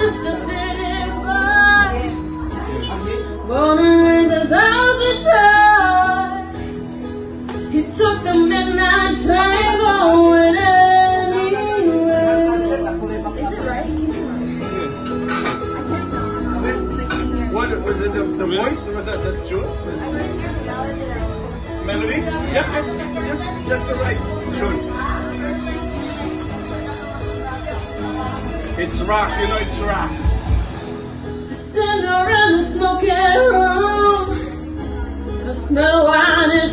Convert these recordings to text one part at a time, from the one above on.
Just a boy, born and raised as out the town. He took the midnight train going anywhere. Is it right? I can't tell. Because I can't. What was it? The, the voice or was that the tune? I couldn't hear the melody that I Melody? Yeah, that's just just the right tune. It's rock, you know, it's rock. Sitting around the smoking room, the smell wine and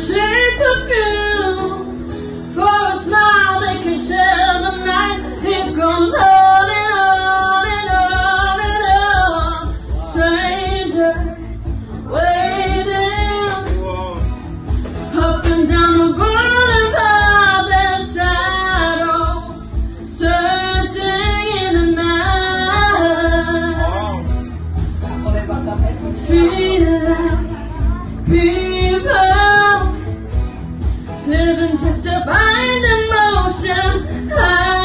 treated people living just to find emotion. hiding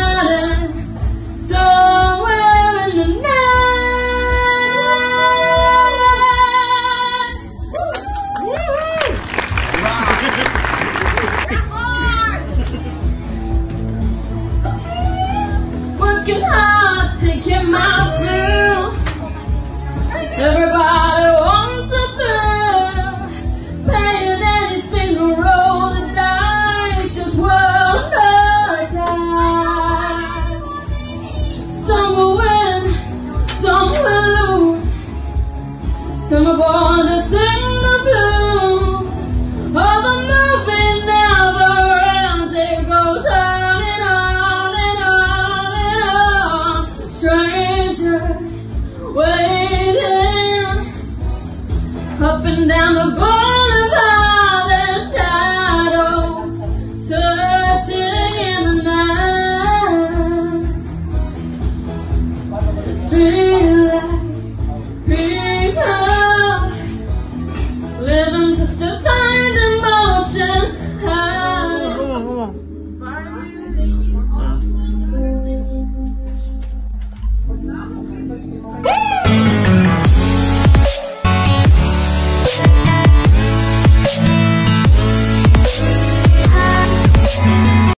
up and down the boulevard.